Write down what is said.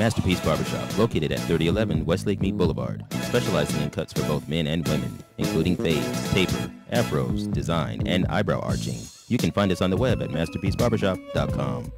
Masterpiece Barbershop, located at 3011 Westlake Mead Boulevard, specializing in cuts for both men and women, including fades, taper, afros, design, and eyebrow arching. You can find us on the web at masterpiecebarbershop.com.